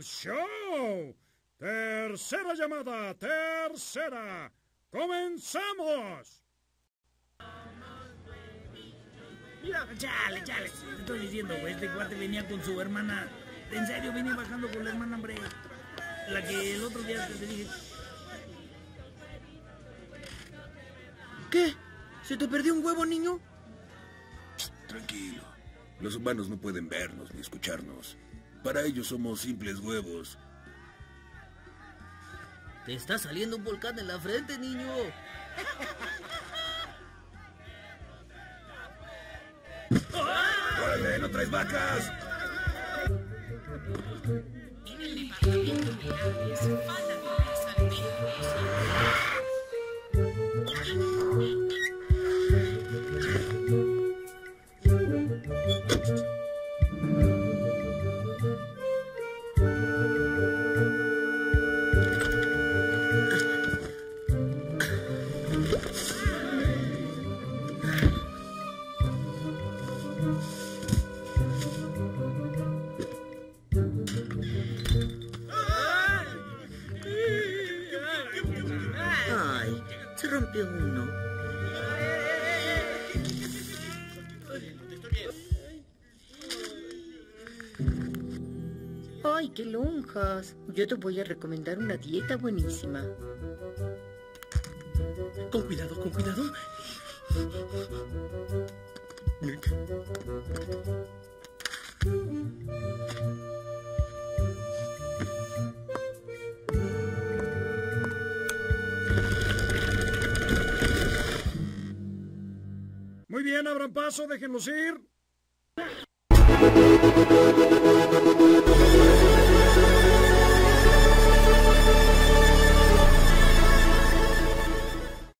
show. Tercera llamada, tercera. ¡Comenzamos! Mira, chale, chale. Te estoy diciendo, güey. Este cuate venía con su hermana. En serio, venía bajando con la hermana, hombre. La que el otro día te dije. ¿Qué? ¿Se te perdió un huevo, niño? Tranquilo. Los humanos no pueden vernos ni escucharnos. Para ellos somos simples huevos. Te está saliendo un volcán en la frente, niño. ¡Órale, no traes vacas! En el departamento de Ay, se rompió uno. Ay, qué lonjas. Yo te voy a recomendar una dieta buenísima. Con cuidado, con cuidado. Muy bien, abran paso, déjenlos ir.